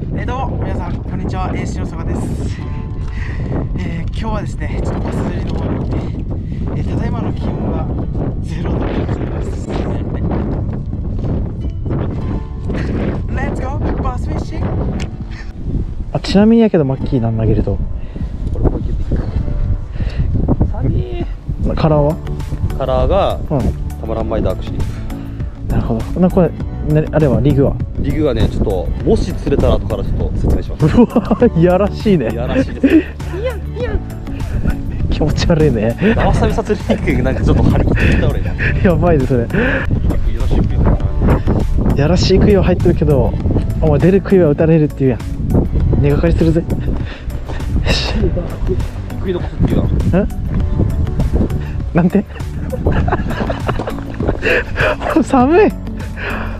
えー、どうも皆さんこんにちは。AC のそばです、えー、今日はですねちょっとバス釣りの方に行って、えー、ただいまの気温が0度でございます。レッツゴーバスフィッシングあちなみにやけどマッキー何投げると。これポキピックサニーカラーは？カラーがうん。たまらんマイダークシリーなるほど。なこれ、ね、あれはリグは？リグがねちょっともし釣れたら後からちょっと説明します。うわいやらしいね。いやらしいです。ね 気持ち悪いね。わさびさ釣りに行くなんかちょっと張り切ってきた俺。やばいですね。やらしい杭は入ってるけどお前出る杭は打たれるっていうやん。根がかりするぜ。よし食い残すっていうのんなんて？寒い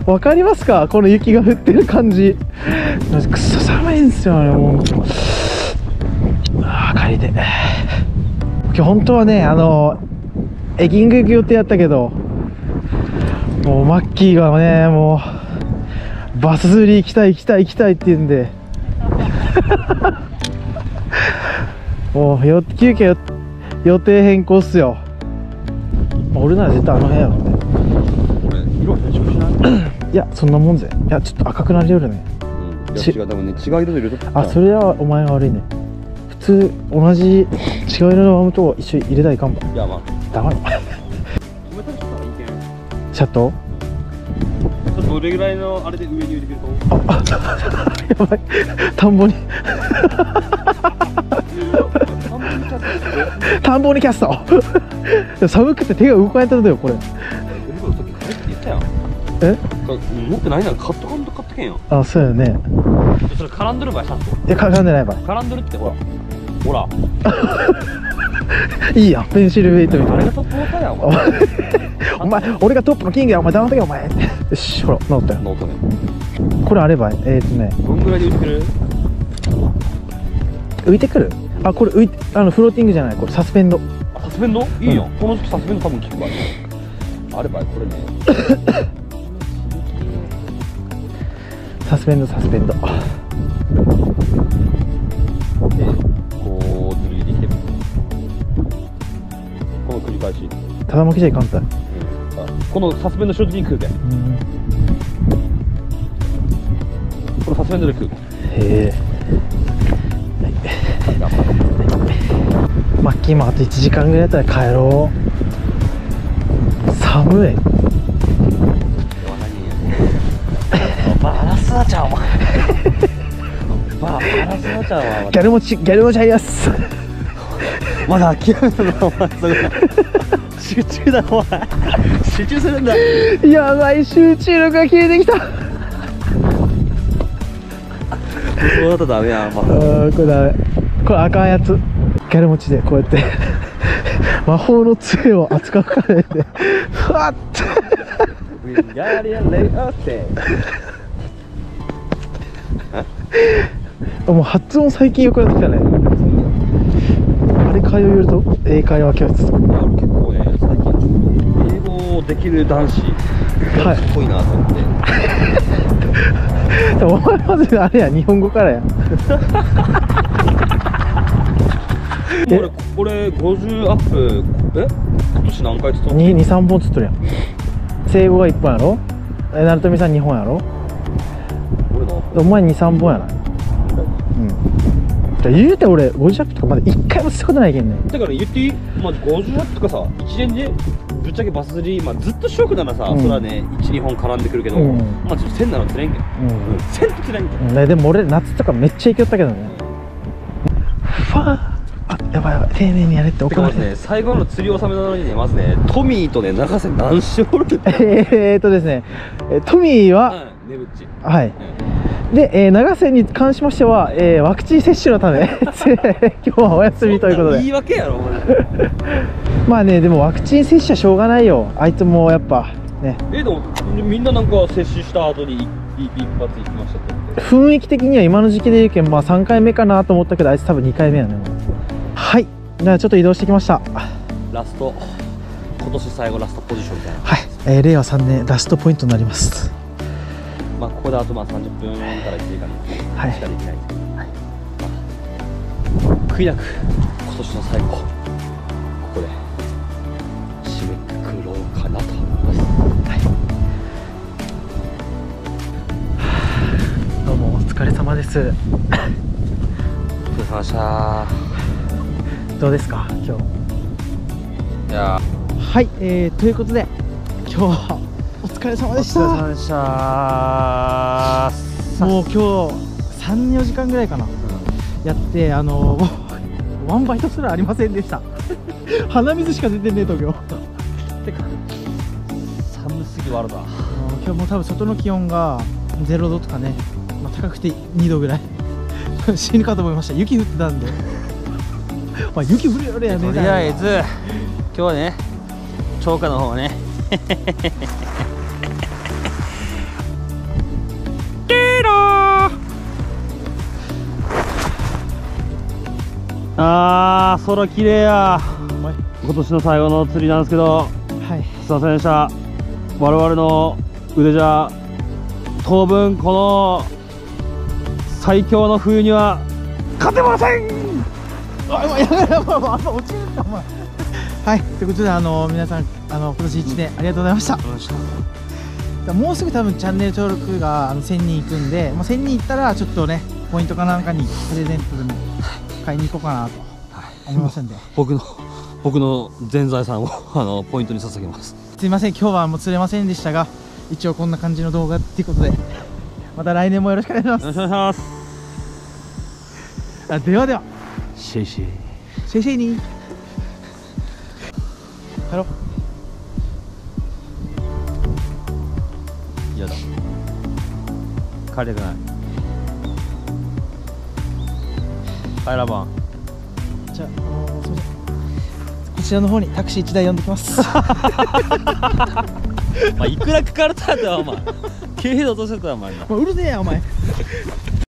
わかりますか？この雪が降ってる感じ。くそ寒いんですよねもう。ああ帰りで今日本当はねあのエギング行く予定やったけどもうマッキーがねもうバス釣り行きたい行きたい行きたいって言うんで。もうよ急遽よ予定変更っすよ。俺なら絶対あの辺やろねこれ色変色しない？いやそんなもんぜ。いやちょっと赤くなりよるね。うん。いやち違うでもね違う色で入れとった。あそれはお前が悪いね。普通同じ違う色のワムと一緒に入れたらいかんば。いやまあ。黙れ。止めたりしたらいいけんシャット？ちょっとどれぐらいのあれで上に入れてくると やばい。田んぼに。田んぼにキャスト。寒くて手が動かないとだよこれえ？か持ってないなら買っとかんと買ってけんよ。あそうよね。それ絡んでる場合ちゃんと。いやかかんでないばい絡んでるってほら。ほら。いいやん。ペンシルウェイトみたいな。誰がトップウォーターやん お前お前俺がトップのキングやお前黙っとけお前。よしほら治ったよ。ノートね。これあればいえっ、ー、とね。どんぐらいで売ってる？浮いてくる？あこれ浮いてあのフローティングじゃない。これサスペンド。あサスペンド？いいよ、この時期サスペンド多分効くわあればい。これね サスペンドサスペンド。でこうずるいできてるこの繰り返し、うん、ただ巻きじゃいかん。たいあこのサスペンド正直に食うけんうん。このサスペンドで食う。へえ。マッキーもあと1時間ぐらいだったら帰ろう。寒いスナちゃんお前ババラスナちゃんは。ギャル持ちギャル持ちあります。まだ諦めたのお前それ。集中だお前。集中するんだ。やばい集中力が消えてきた。そうだったらダメやん、まあ。ーこれダメ。これあかんやつ。ギャル持ちでこうやって。魔法の杖を扱うからで。ふわっやりやれよっててもう発音最近良くなってきたね。あれ通いよると？英会話教室。結構ね最近ちょっと英語できる男子はい。かっこいいなと思って、お前まずあれや日本語からやえ 俺これ50アップえ？今年何回伝わに23本つっとるやん。生語が1本やろ？え成富さん2本やろ？お前23本やない。うん。言うて俺50アップとかまだ1回もしたことないけんね。だから言っていい？まあ50アップとかさ1年でぶっちゃけバス釣り、まあ、ずっと勝負ならさ、うん。それはね12本絡んでくるけど、うん。まあちょっと1000なら釣れんけん、うん。うん、1000と釣れんけんうん。ねでも俺夏とかめっちゃ行きよったけどね。ファー。あやばいやばい。丁寧にやれってて怒られるかまずね最後の釣り納めなのにねまずねトミーとね長瀬何しおるえーっとですね。えトミーは、うんねぶっち、はい。うんで、えー長瀬に関しましては、えーワクチン接種のため 今日はお休みということで。言い訳やろお前。まあねでもワクチン接種はしょうがないよ。あいつもやっぱね。えでもみんななんか接種した後に一一発行きましたって。雰囲気的には今の時期で言うけんまあ3回目かなと思ったけどあいつ多分2回目やね。はい。じゃあちょっと移動してきました。ラスト。今年最後ラストポジションみたいな。はい、えー令和3年ラストポイントになりますまあここであとまあ30分から1時間はい。しかできないですけど、まあ悔いなく今年の最後ここで締めくくろうかなと思います。どうもお疲れ様です。お疲れ様でした。どうですか今日。いやはい、えー、ということで今日はお疲れ様でした。お疲れ様でした。もう今日34時間ぐらいかな。やってあの ワンバイトすらありませんでした。鼻水しか出てねえと今日。てか寒すぎワールドだ今日も多分外の気温が0度とかね、まあ、高くて2度ぐらい。死ぬかと思いました。雪降ってたんで。まあ雪降るよりはねとりあえず今日はね超過の方ねあー空綺麗やはい今年の最後の釣りなんですけどはいすいませんでした我々の腕じゃ当分この最強の冬には勝てません。はい、ということで、あの、皆さん、あの、今年一年ありがとうございました。もうすぐ多分チャンネル登録があの1000人いくんで、まあ、1000人いったらちょっとねポイントかなんかにプレゼントでも買いに行こうかなと思いますんで。僕の僕の全財産を あのポイントに捧げます。すいません。今日はもう釣れませんでしたが一応こんな感じの動画っていうことでまた来年もよろしくお願いしまよろしくお願いします。すあではでは。谢谢。谢谢 に。帰ろう。帰りたくない帰らばんじゃあ、すみません。こちらの方にタクシー1台呼んできます。まあいくらかかるたんお前。軽度落としてたよお前なもううるせえやお前